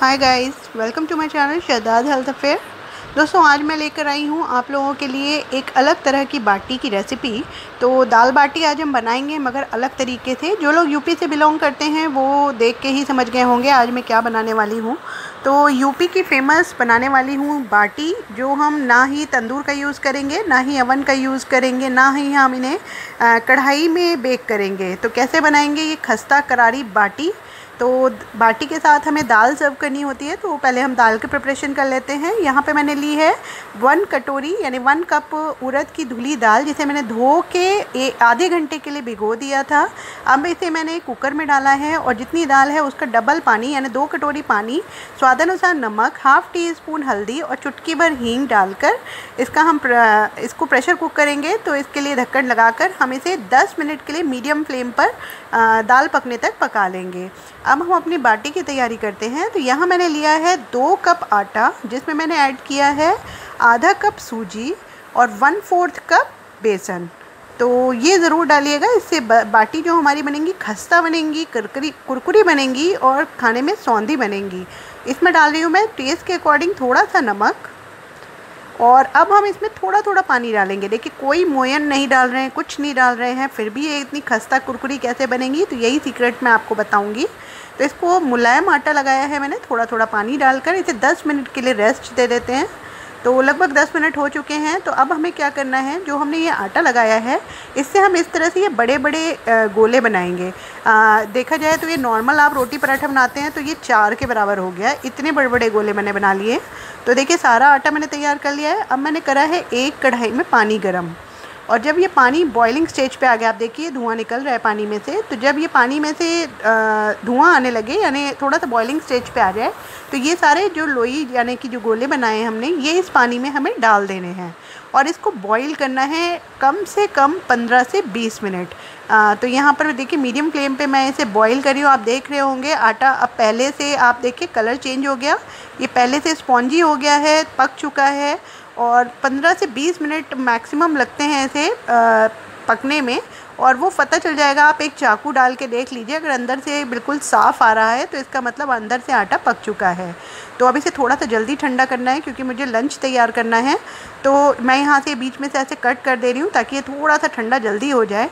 Hi guys welcome to my channel Shahdad health affair दोस्तों, आज मैं लेकर आई हूँ आप लोगों के लिए एक अलग तरह की बाटी की रेसिपी तो दाल बाटी आज हम बनाएँगे, मगर अलग तरीके से. जो लोग यूपी से बिलोंग करते हैं, वो देख के ही समझ गए होंगे आज मैं क्या बनाने वाली हूँ. तो यूपी की फ़ेमस बनाने वाली हूँ बाटी, जो हम ना ही तंदूर का यूज़ करेंगे, ना ही अवन का यूज़ करेंगे, ना ही हम इन्हें कढ़ाई में बेक करेंगे. तो कैसे बनाएँगे ये खस्ता करारी बाटी? तो बाटी के साथ हमें दाल सर्व करनी होती है तो पहले हम दाल की प्रिपरेशन कर लेते हैं। यहाँ पे मैंने ली है वन कटोरी यानी वन कप उड़द की धुली दाल जिसे मैंने धो के आधे घंटे के लिए भिगो दिया था। अब इसे मैंने कुकर में डाला है और जितनी दाल है उसका डबल पानी यानी दो कटोरी पानी स्वादानुसार नमक हाफ़ टी स्पून हल्दी और चुटकी भर हींग डालकर इसका हम प्र, इसको प्रेशर कुक करेंगे। तो इसके लिए ढक्कन लगाकर हम इसे दस मिनट के लिए मीडियम फ्लेम पर दाल पकने तक पका लेंगे। अब हम अपनी बाटी की तैयारी करते हैं। तो यहाँ मैंने लिया है दो कप आटा, जिसमें मैंने ऐड किया है आधा कप सूजी और वन फोर्थ कप बेसन। तो ये ज़रूर डालिएगा, इससे बाटी जो हमारी बनेंगी खस्ता बनेंगी, करकरी, कुरकुरी बनेंगी और खाने में सौंधी बनेंगी। इसमें डाल रही हूँ मैं टेस्ट के अकॉर्डिंग थोड़ा सा नमक और अब हम इसमें थोड़ा थोड़ा पानी डालेंगे। देखिए, कोई मोयन नहीं डाल रहे हैं, कुछ नहीं डाल रहे हैं, फिर भी ये इतनी खस्ता कुरकुरी कैसे बनेंगी तो यही सीक्रेट मैं आपको बताऊँगी। तो इसको मुलायम आटा लगाया है मैंने थोड़ा थोड़ा पानी डालकर इसे 10 मिनट के लिए रेस्ट दे देते हैं। तो लगभग 10 मिनट हो चुके हैं तो अब हमें क्या करना है जो हमने ये आटा लगाया है इससे हम इस तरह से ये बड़े बड़े गोले बनाएँगे। आ, देखा जाए तो ये नॉर्मल आप रोटी पराठा बनाते हैं तो ये चार के बराबर हो गया इतने बड़े बड़े गोले मैंने बना लिए तो देखिए सारा आटा मैंने तैयार कर लिया है अब मैंने करा है एक कढ़ाई में पानी गर्म। और जब ये पानी बॉइलिंग स्टेज पे आ गया, आप देखिए धुआँ निकल रहा है पानी में से तो जब ये पानी में से धुआँ आने लगे, यानी थोड़ा सा बॉइलिंग स्टेज पे आ जाए तो ये सारे जो लोई, यानी कि जो गोले बनाए हमने, ये इस पानी में हमें डाल देने हैं। और इसको बॉईल करना है कम से कम 15 से 20 मिनट। आ, तो यहाँ पर देखिए मीडियम फ्लेम पे मैं इसे बॉईल रही हूँ आप देख रहे होंगे आटा अब पहले से आप देखिए कलर चेंज हो गया। ये पहले से स्पॉन्जी हो गया है पक चुका है और 15 से 20 मिनट मैक्सिमम लगते हैं इसे पकने में और वो पता चल जाएगा। आप एक चाकू डाल के देख लीजिए, अगर अंदर से बिल्कुल साफ़ आ रहा है तो इसका मतलब अंदर से आटा पक चुका है। तो अब इसे थोड़ा सा जल्दी ठंडा करना है, क्योंकि मुझे लंच तैयार करना है। तो मैं यहाँ से बीच में से ऐसे कट कर दे रही हूँ, ताकि ये थोड़ा सा ठंडा जल्दी हो जाए।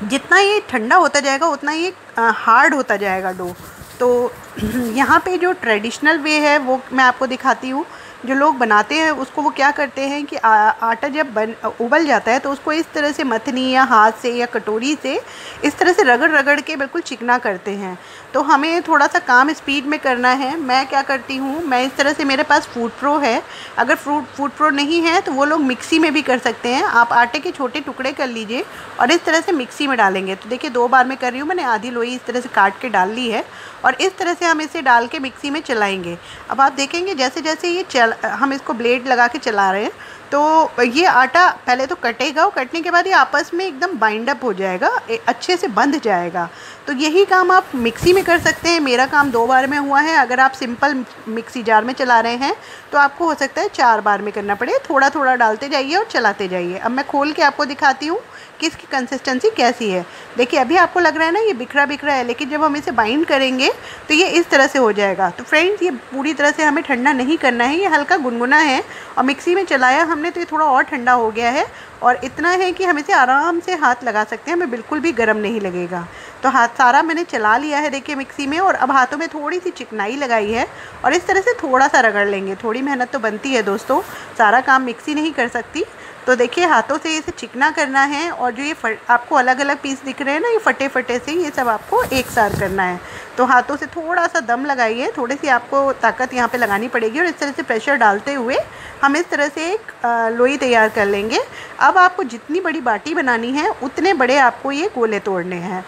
जितना ये ठंडा होता जाएगा, उतना ये हार्ड होता जाएगा डो तो यहाँ पे जो ट्रेडिशनल वे है, वो मैं आपको दिखाती हूँ। जो लोग बनाते हैं उसको वो क्या करते हैं कि आ, आटा जब बन उबल जाता है तो उसको इस तरह से मथनी या हाथ से या कटोरी से इस तरह से रगड़ रगड़ के बिल्कुल चिकना करते हैं। तो हमें थोड़ा सा काम स्पीड में करना है। मैं क्या करती हूँ मैं इस तरह से मेरे पास फ़ूड प्रो है। अगर फ्रूट फ़ूड प्रो नहीं है तो वो लोग मिक्सी में भी कर सकते हैं। आप आटे के छोटे टुकड़े कर लीजिए और इस तरह से मिक्सी में डालेंगे। तो देखिए दो बार मैं कर रही हूँ मैंने आधी लोई इस तरह से काट के डाल ली है और इस तरह से हम इसे डाल के मिक्सी में चलाएँगे। अब आप देखेंगे जैसे जैसे ये चल हम इसको ब्लेड लगा के चला रहे हैं। तो ये आटा पहले तो कटेगा और कटने के बाद ये आपस में एकदम बाइंड अप हो जाएगा अच्छे से बंध जाएगा। तो यही काम आप मिक्सी में कर सकते हैं। मेरा काम दो बार में हुआ है। अगर आप सिंपल मिक्सी जार में चला रहे हैं तो आपको हो सकता है चार बार में करना पड़े। थोड़ा थोड़ा डालते जाइए और चलाते जाइए। अब मैं खोल के आपको दिखाती हूँ कि इसकी कंसिस्टेंसी कैसी है। देखिए, अभी आपको लग रहा है ना, ये बिखरा बिखरा है, लेकिन जब हम इसे बाइंड करेंगे तो ये इस तरह से हो जाएगा। तो फ्रेंड्स ये पूरी तरह से हमें ठंडा नहीं करना है। ये हल्का गुनगुना है। और मिक्सी में चलाया हमने तो ये थोड़ा और ठंडा हो गया है और इतना है कि हम इसे आराम से हाथ लगा सकते हैं, हमें बिल्कुल भी गर्म नहीं लगेगा। तो हाथ सारा मैंने चला लिया है देखिए मिक्सी में और अब हाथों में थोड़ी सी चिकनाई लगाई है और इस तरह से थोड़ा सा रगड़ लेंगे। थोड़ी मेहनत तो बनती है दोस्तों, सारा काम मिक्सी नहीं कर सकती। तो देखिए, हाथों से इसे चिकना करना है और जो ये फट, आपको अलग अलग पीस दिख रहे हैं ना, ये फटे फटे से ये सब आपको एक साथ करना है। तो हाथों से थोड़ा सा दम लगाइए थोड़ी सी आपको ताकत यहाँ पे लगानी पड़ेगी और इस तरह से प्रेशर डालते हुए हम इस तरह से एक लोई तैयार कर लेंगे। अब आपको जितनी बड़ी बाटी बनानी है, उतने बड़े आपको ये गोले तोड़ने हैं।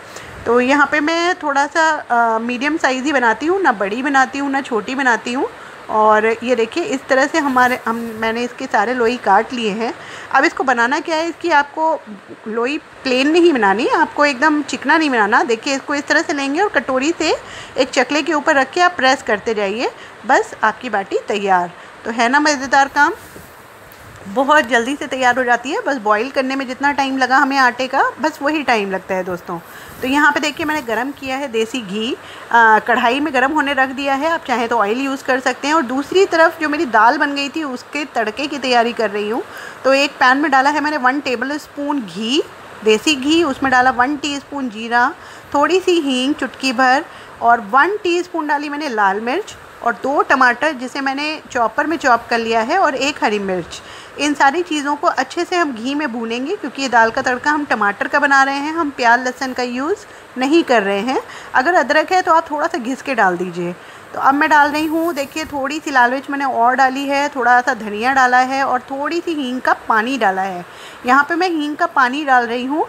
तो यहाँ पे मैं थोड़ा सा मीडियम साइज़ ही बनाती हूँ, ना बड़ी बनाती हूँ, ना छोटी बनाती हूँ। और ये देखिए, इस तरह से हमारे, हम, मैंने इसके सारे लोई काट लिए हैं। अब इसको बनाना क्या है? इसकी आपको लोई प्लेन नहीं बनानी, आपको एकदम चिकना नहीं बनाना। देखिए, इसको इस तरह से लेंगे और कटोरी से एक चकले के ऊपर रख के आप प्रेस करते जाइए। बस, आपकी बाटी तैयार। तो है ना मज़ेदार काम? बहुत जल्दी से तैयार हो जाती है। बस बॉईल करने में जितना टाइम लगा हमें आटे का, बस वही टाइम लगता है दोस्तों। तो यहाँ पे देखिए मैंने गरम किया है देसी घी। कढ़ाई में गरम होने रख दिया है, आप चाहें तो ऑयल यूज़ कर सकते हैं। और दूसरी तरफ़ जो मेरी दाल बन गई थी, उसके तड़के की तैयारी कर रही हूँ। तो एक पैन में डाला है मैंने वन टेबल स्पून घी, देसी घी, उसमें डाला वन टीस्पून जीरा, थोड़ी सी हींग चुटकी भर, और वन टीस्पून डाली मैंने लाल मिर्च। और दो टमाटर जिसे मैंने चॉपर में चॉप कर लिया है और एक हरी मिर्च। इन सारी चीज़ों को अच्छे से हम घी में भूनेंगे क्योंकि ये दाल का तड़का हम टमाटर का बना रहे हैं, हम प्याज लहसन का यूज़ नहीं कर रहे हैं। अगर अदरक है तो आप थोड़ा सा घिस के डाल दीजिए। तो अब मैं डाल रही हूँ, देखिए थोड़ी सी लाल मिर्च मैंने और डाली है थोड़ा सा धनिया डाला है और थोड़ी सी हींग का पानी डाला है। यहाँ पे मैं हींग का पानी डाल रही हूँ।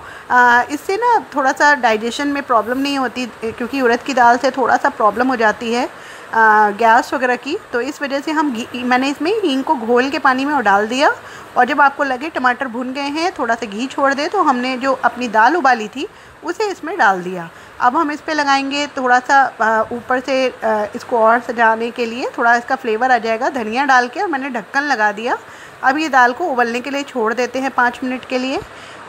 इससे ना थोड़ा सा डाइजेशन में प्रॉब्लम नहीं होती, क्योंकि उड़द की दाल से थोड़ा सा प्रॉब्लम हो जाती है। गैस वगैरह की तो इस वजह से हम घी, मैंने इसमें हींग को घोल के पानी में डाल दिया। और जब आपको लगे टमाटर भुन गए हैं, थोड़ा सा घी छोड़ दे तो हमने जो अपनी दाल उबाली थी, उसे इसमें डाल दिया। अब हम इस पर लगाएँगे थोड़ा सा ऊपर से इसको और सजाने के लिए थोड़ा इसका फ्लेवर आ जाएगा, धनिया डाल के, और मैंने ढक्कन लगा दिया। अब ये दाल को उबलने के लिए छोड़ देते हैं पाँच मिनट के लिए।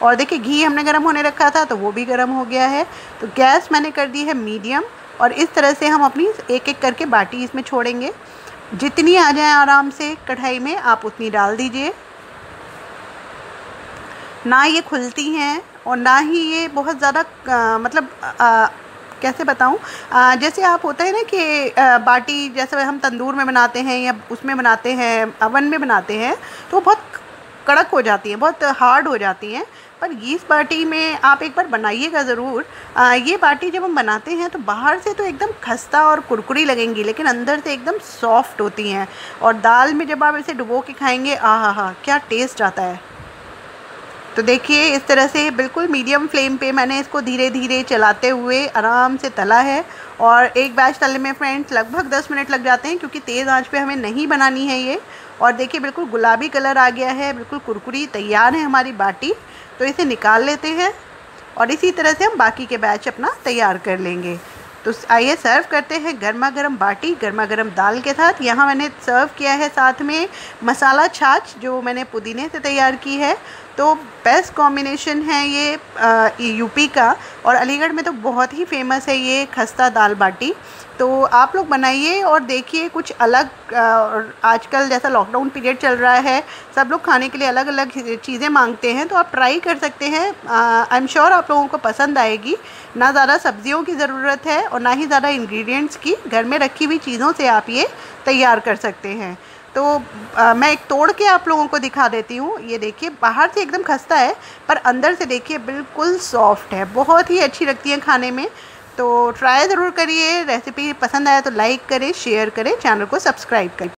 और देखिए, घी हमने गर्म होने रखा था तो वो भी गर्म हो गया है। तो गैस मैंने कर दी है मीडियम। और इस तरह से हम अपनी एक एक करके बाटी इसमें छोड़ेंगे। जितनी आ जाए आराम से कढ़ाई में आप उतनी डाल दीजिए। ना ये खुलती हैं और ना ही ये बहुत ज़्यादा मतलब आ, कैसे बताऊँ? जैसे आप होता है ना कि आ, बाटी जैसे हम तंदूर में बनाते हैं या उसमें बनाते हैं अवन में बनाते हैं तो बहुत कड़क हो जाती हैं, बहुत हार्ड हो जाती हैं। पर इस बाटी में आप एक बार बनाइएगा ज़रूर। ये बाटी जब हम बनाते हैं तो बाहर से तो एकदम खस्ता और कुरकुरी लगेंगी, लेकिन अंदर से एकदम सॉफ्ट होती हैं। और दाल में जब आप इसे डुबो के खाएँगे आ हा हा क्या टेस्ट आता है। तो देखिए, इस तरह से बिल्कुल मीडियम फ्लेम पे मैंने इसको धीरे धीरे चलाते हुए आराम से तला है। और एक बैच तलने में फ्रेंड्स लगभग 10 मिनट लग जाते हैं, क्योंकि तेज़ आँच पे हमें नहीं बनानी है ये। और देखिए, बिल्कुल गुलाबी कलर आ गया है, बिल्कुल कुरकुरी तैयार है हमारी बाटी। तो इसे निकाल लेते हैं और इसी तरह से हम बाकी के बैच अपना तैयार कर लेंगे। तो आइए सर्व करते हैं गर्मा गर्म बाटी गर्मा गर्म दाल के साथ। यहाँ मैंने सर्व किया है साथ में मसाला छाछ, जो मैंने पुदीने से तैयार की है। तो बेस्ट कॉम्बिनेशन है ये यूपी का। और अलीगढ़ में तो बहुत ही फ़ेमस है ये खस्ता दाल बाटी। तो आप लोग बनाइए और देखिए कुछ अलग आजकल जैसा लॉकडाउन पीरियड चल रहा है, सब लोग खाने के लिए अलग अलग चीज़ें मांगते हैं तो आप ट्राई कर सकते हैं। आई एम श्योर आप लोगों को पसंद आएगी। ना ज़्यादा सब्जियों की ज़रूरत है और ना ही ज़्यादा इंग्रेडिएंट्स की। घर में रखी हुई चीज़ों से आप ये तैयार कर सकते हैं। तो आ, मैं एक तोड़ के आप लोगों को दिखा देती हूँ। ये देखिए बाहर से एकदम खस्ता है पर अंदर से देखिए बिल्कुल सॉफ्ट है। बहुत ही अच्छी लगती है खाने में। तो ट्राई ज़रूर करिए रेसिपी पसंद आया तो लाइक करें शेयर करें चैनल को सब्सक्राइब करें।